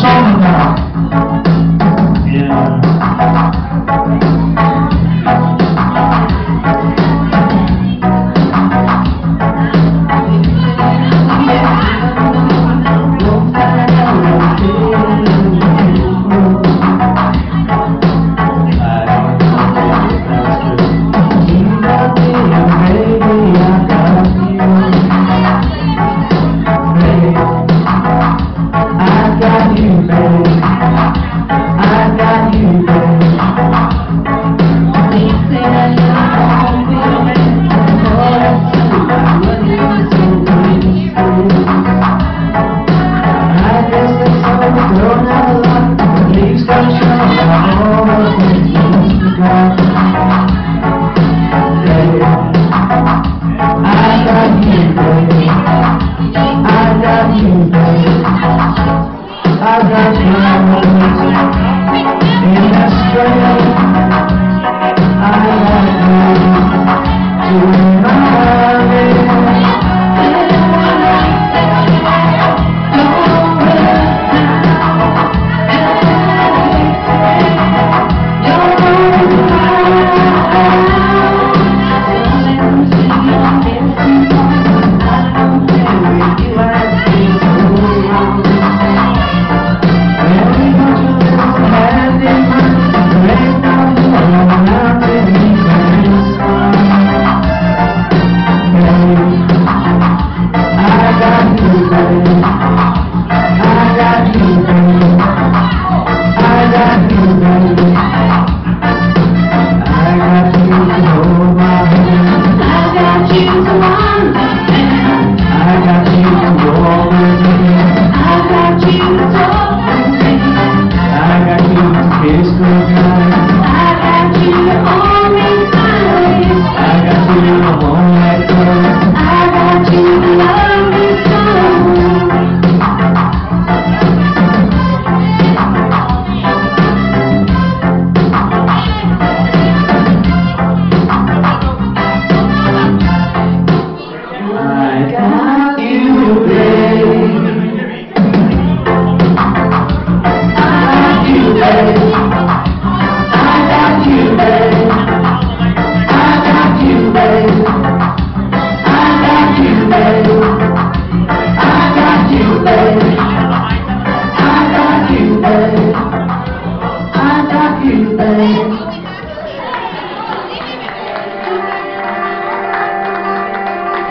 song about. Thank you.